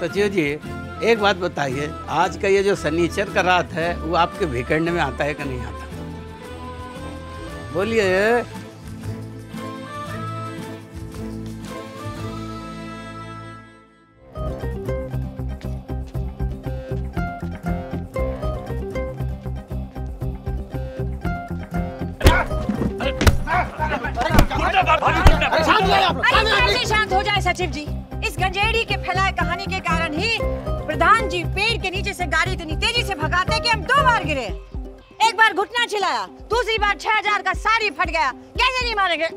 सचिव जी, एक बात बताइए, आज का ये जो सनीचर का रात है, वो आपके भिकंड में आता है कि नहीं आता? बोलिए। शांत हो जाए, सचिव जी। गंजेड़ी के फैलाए कहानी के कारण ही प्रधान जी पेड़ के नीचे से गाड़ी इतनी तेज़ी से भगाते कि हम दो बार गिरे। एक बार घुटना छिलाया दूसरी बार छह हज़ार का साड़ी फट गया। कैसे नहीं मारेंगे?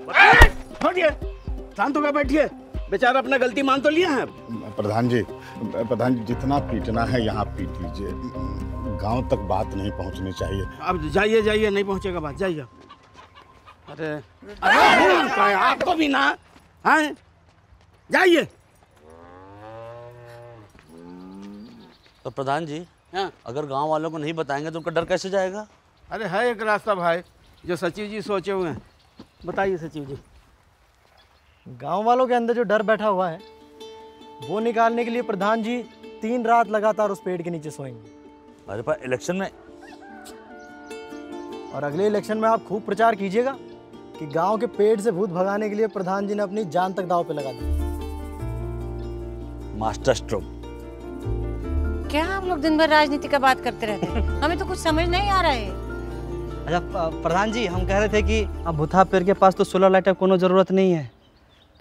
शांत होकर बैठिए। बेचारा अपना गलती मान तो लिया है। प्रधान जी प्रधान जी जितना पीटना है यहाँ पीट लीजिए। गाँव तक बात नहीं पहुँचनी चाहिए। अब जाइए जाइए नहीं पहुँचेगा बात जाइए। अरे? आपको भी ना हैं? जाइए। तो प्रधान जी हाँ। अगर गाँव वालों को नहीं बताएँगे तो उनका डर कैसे जाएगा? अरे है एक रास्ता भाई जो सचिव जी सोचे हुए हैं। बताइए सचिव जी। गाँव वालों के अंदर जो डर बैठा हुआ है वो निकालने के लिए प्रधान जी तीन रात लगातार उस पेड़ के नीचे सोएँगे। अरे पर इलेक्शन में और अगले इलेक्शन में आप खूब प्रचार कीजिएगा कि गाँव के पेड़ से भूत भगाने के लिए प्रधान जी ने अपनी जान तक दाव पे लगा दी। Master stroke. क्या हम लोग दिन भर राजनीति का बात करते रहते हैं? हमें तो कुछ समझ नहीं आ रहा है। अच्छा प्रधान जी हम कह रहे थे कि अब भूथा पेड़ के पास तो सोलर लाइट का कोनो ज़रूरत नहीं है।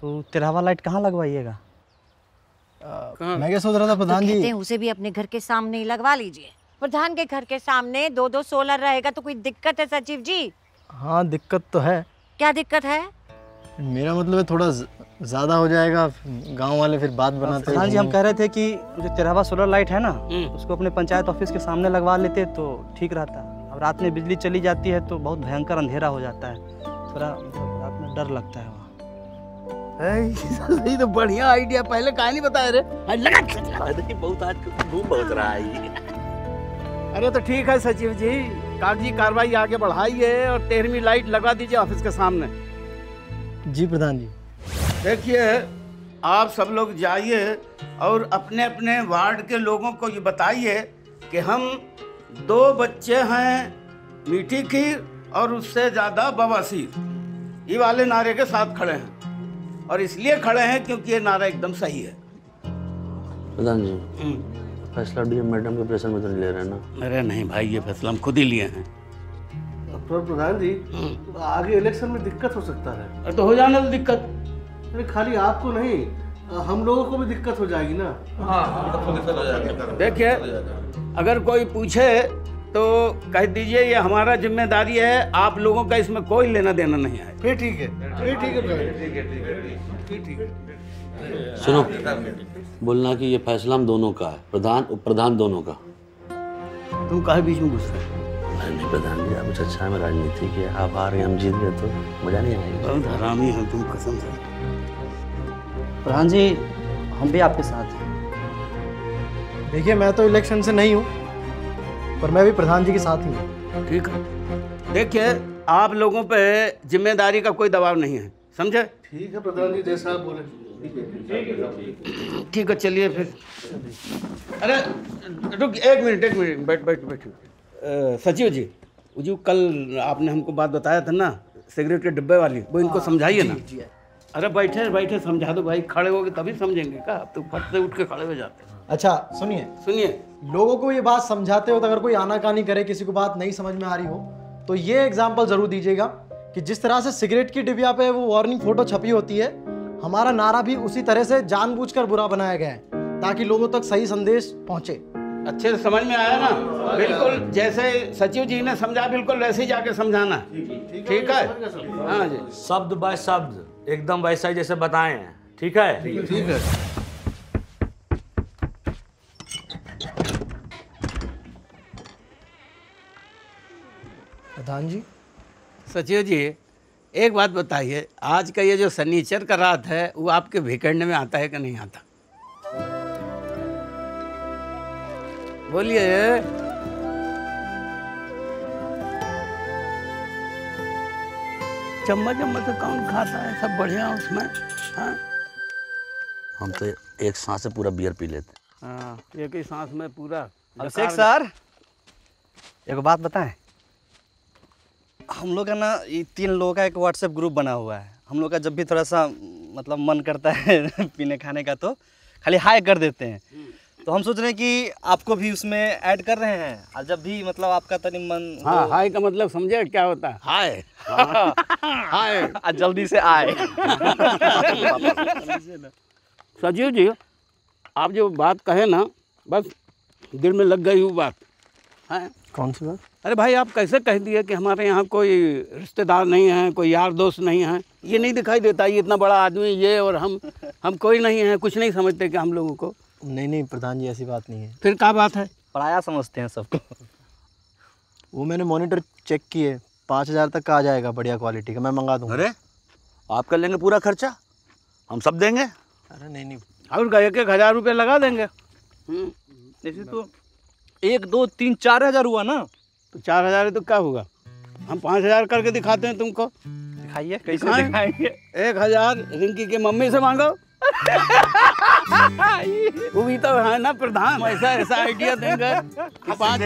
तो तेरहवा लाइट कहाँ लगवाइएगा? मैं क्या सोच रहा था प्रधान कहते जी उसे भी अपने घर के सामने ही लगवा लीजिए। प्रधान के घर के सामने दो दो सोलर रहेगा तो कोई दिक्कत है सचिव जी? हाँ दिक्कत तो है। क्या दिक्कत है? मेरा मतलब है थोड़ा ज- ज़्यादा हो जाएगा गाँव वाले फिर बात बनाते प्रधान जी हम कह रहे थे कि जो तेरहवा सोलर लाइट है ना हम्म। उसको अपने पंचायत ऑफ़िस के सामने लगवा लेते तो ठीक रहता। अब रात में बिजली चली जाती है तो बहुत भयंकर अंधेरा हो जाता है। थोड़ा मतलब रात में डर लगता है वहाँ। ये तो बढ़िया आइडिया पहले कहा नहीं बताया रे। हाँ, लगा बहुत आज धूप बहुत रहा है अरे तो ठीक है सचिव जी कागज़ी कार्रवाई आगे बढ़ाइए और तेरहवीं लाइट लगा दीजिए ऑफ़िस के सामने। जी प्रधान जी। देखिए आप सब लोग जाइए और अपने अपने वार्ड के लोगों को ये बताइए कि हम दो बच्चे हैं मीठी खीर और उससे ज़्यादा बवासीर ये वाले नारे के साथ खड़े हैं और इसलिए खड़े हैं क्योंकि ये नारा एकदम सही है। प्रधान जी फैसला डीएम मैडम के प्रेशर में तो नहीं ले रहे ना? अरे नहीं भाई ये फैसला हम खुद ही लिए हैं। पर प्रधान जी आगे इलेक्शन में दिक्कत हो सकता है। तो हो जाना तो दिक्कत। अरे खाली आपको नहीं हम लोगों को भी दिक्कत हो जाएगी ना। देखिए अगर कोई पूछे तो कह दीजिए ये हमारा ज़िम्मेदारी है आप लोगों का इसमें कोई लेना देना नहीं है। फिर ठीक है फिर ठीक है ठीक है ठीक है फिर ठीक है। सुनो बोलना कि ये फैसला हम दोनों का है प्रधान उप प्रधान दोनों का। तुम कहे बीच में घुस रहे अरे नहीं प्रधान जी आप कुछ अच्छा है में राजनीति की है। आप हार गए हम जीत गए तो मज़ा नहीं आएगा। बहुत हरामी हो तुम कसम से। प्रधान जी हम भी आपके साथ हैं। देखिए मैं तो इलेक्शन से नहीं हूँ पर मैं भी प्रधान जी के साथ ही हूँ। ठीक है। देखिए आप लोगों पे ज़िम्मेदारी का कोई दबाव नहीं है समझे? ठीक है प्रधान जी जैसा आप बोले। ठीक है चलिए फिर। अरे रुक एक मिनट एक मिनट बैठ बैठ बैठ। सचिव जी जो कल आपने हमको बात बताया था ना सिगरेट के डिब्बे वाली वो इनको समझाइए ना। अरे बैठे बैठे समझा दो भाई खड़े होगे तभी समझेंगे का तो फट से उठ के खड़े हो जाते हैं। अच्छा सुनिए। सुनिए। लोगों को ये बात समझाते हो तो अगर कोई आनाकानी करे किसी को बात नहीं समझ में आ रही हो तो ये एग्ज़ाम्पल ज़रूर दीजिएगा कि जिस तरह से सिगरेट की डिबिया पे वो वार्निंग फ़ोटो छपी होती है हमारा नारा भी उसी तरह से जानबूझकर बुरा बनाया गया है ताकि लोगों तक सही संदेश पहुँचे। अच्छे से समझ में आया ना? बिल्कुल जैसे सचिव जी ने समझा बिल्कुल वैसे ही जाके समझाना। ठीक है हाँ जी। शब्द बाय शब्द एकदम वैसा ही जैसे बताए हैं। ठीक है? ठीक है प्रधान जी। सचिव जी एक बात बताइए आज का ये जो सनीचर का रात है वो आपके भिकंड में आता है कि नहीं आता? बोलिए। चम्मच चम्मच से कौन खाता है? सब बढ़िया उसमें हाँ? हम तो एक सांस से पूरा बियर पी लेते हाँ। एक ही सांस में पूरा। अभिषेक सर एक बात बताएँ। हम लोग का ना ये तीन लोगों का एक व्हाट्सएप ग्रुप बना हुआ है। हम लोग का जब भी थोड़ा सा मतलब मन करता है पीने खाने का तो खाली हाई कर देते हैं। तो हम सोच रहे हैं कि आपको भी उसमें ऐड कर रहे हैं। और जब भी मतलब आपका तनी मन हाँ हाय का मतलब समझे क्या होता? है। हाय। हाय आज जल्दी से आए। सजीव जी आप जो बात कहे ना बस दिल में लग गई वो बात। है? कौन सी बात? अरे भाई आप कैसे कह दिए कि हमारे यहाँ कोई रिश्तेदार नहीं है कोई यार दोस्त नहीं है? ये नहीं दिखाई देता ये इतना बड़ा आदमी ये और हम हम कोई नहीं है कुछ नहीं समझते कि हम लोगों को। नहीं नहीं प्रधान जी ऐसी बात नहीं है। फिर क्या बात है? पढ़ाया समझते हैं सबको। वो मैंने मॉनिटर चेक किए पाँच हज़ार तक का आ जाएगा बढ़िया क्वालिटी का मैं मंगा दूँगा। अरे आप कर लेंगे पूरा खर्चा? हम सब देंगे? अरे नहीं नहीं। और एक एक हज़ार रुपये लगा देंगे। हम्म, जैसे तो एक दो तीन चार हज़ार हुआ ना? तो चार हज़ार तो क्या होगा? हम पाँच हज़ार करके दिखाते हैं तुमको। दिखाइए कैसे दिखाएँगे? एक हज़ार रिंकी के मम्मी से मांगो। वो भी तो है ना प्रधान ऐसा ऐसा आइडिया देंगे कि पाँच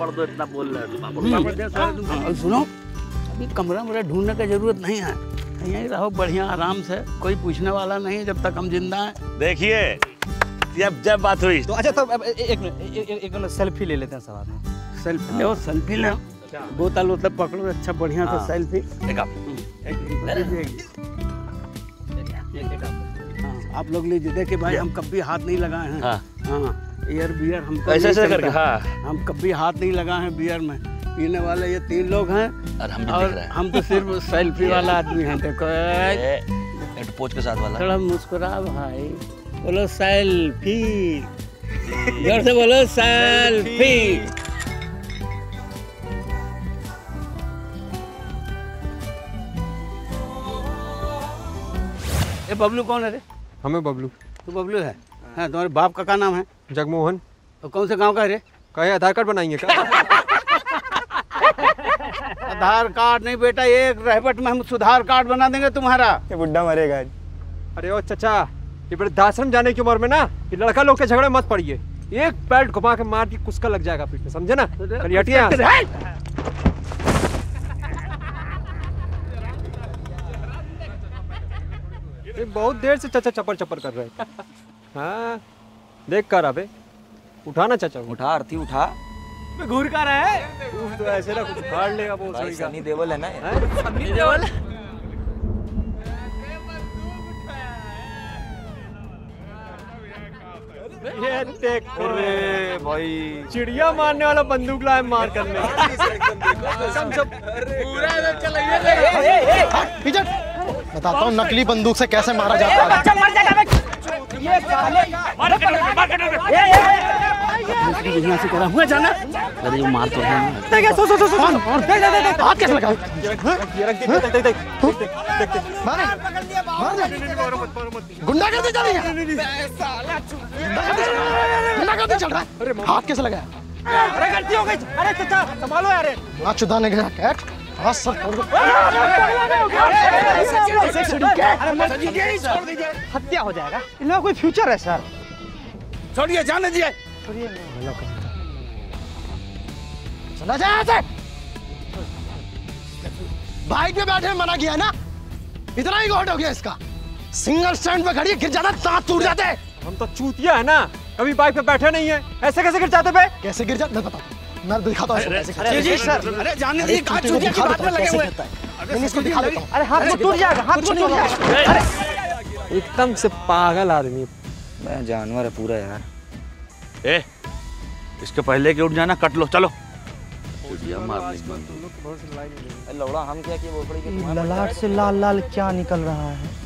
पढ़ दो इतना बोल रहे हो हाँ, सुनो अभी कमरा वमरा ढूँढने की ज़रूरत नहीं है यहीं रहो बढ़िया आराम से कोई पूछने वाला नहीं जब तक हम ज़िंदा हैं देखिए जब जब बात हुई तो अच्छा तो एक एक मिनट सेल्फी ले लेते हैं सवाल आदमी सेल्फी लो सेल्फी लो बोतल वोतल पकड़ो अच्छा बढ़िया से हाँ। सेल्फी एक आप हाँ, आप लोग लीजिए। देखिए भाई हम कभी हाथ नहीं लगाए हैं। हाँ। हाँ एयर बियर हमको ऐसे ऐसे करके हाँ। हम कभी हाथ नहीं लगाए हैं बियर में। पीने वाले ये तीन लोग हैं और हम भी और रहे हैं। हम तो सिर्फ़ सेल्फी वाला आदमी हैं देखो। पोच के साथ वाला। थोड़ा मुस्कुरा भाई। बोलो सेल्फी। ज़ोर से बोलो सेल्फी। ये बबलू कौन है रे? हमें बबलू। तू बबलू है? हाँ तुम्हारे बाप का क्या नाम है? जगमोहन। और कौन से गाँव का है रे? कहे आधार कार्ड बनाएँगे क्या? आधार कार्ड नहीं बेटा एक रहबट में हम सुधार कार्ड बना देंगे तुम्हारा। ये बुढ़ा मरेगा अरे ओ चचा ये वृद्धाश्रम जाने की उम्र में ना ये लड़का लोग के झगड़े मत पड़िए। एक पैट घुमा के मार के कुसका लग जाएगा पीठ में समझे ना? हटिए यहाँ से। ये बहुत देर से चाचा चपर चपर कर रहे हैं हाँ देख कर अबे उठा ना चचा उठा आरती उठा मैं घूर कर रहा है तो ऐसे ना कुछ उखाड़ लेगा वो सही का सनी देवल है ना ये। हैं? ये देखो रे भाई चिड़िया मारने वाला बंदूक लाए मार करने कसम से पीछे बताता हूँ नकली बंदूक से कैसे मारा जाता है दुनिया से करा हुआ जाना अरे वो मार तो है ना। हाथ कैसे लगा ये रख दे देख देख देख देख देख देख मारे मार दे गुंडा कर दे चल रही है गुंडा कर दे चल रहा है हाथ कैसे लगा अरे गलती हो गई अरे चाचा संभालो यार हाथ गया कैट सर हत्या हो जाएगा। इन कोई फ्यूचर है, सर। छोड़िए जाने दिए चला जाए यहाँ से बाइक पे बैठे मना किया ना इतना ही घोट हो गया इसका। सिंगल स्टैंड पे खड़ी गिर जाता दांत टूट जाते हम तो चूतिया है ना। कभी बाइक पे बैठे नहीं है। ऐसे कैसे गिर जाते पे कैसे गिर जाते हूँ मैं दिखाता हूँ। है। जी सर। अरे जाने दिए कहा चूतियों चूतिया की बात में लगे हुए है। मैंने इसको दिखा देता हूँ। अरे हाथ में टूट जाएगा हाथ टूट जाएगा। एकदम से पागल आदमी। मैं जानवर है पूरा यार। ए इसके पहले के उठ जाना कट लो चलो। लौड़ा हम क्या किए? के ललाट से लाल लाल क्या निकल रहा है?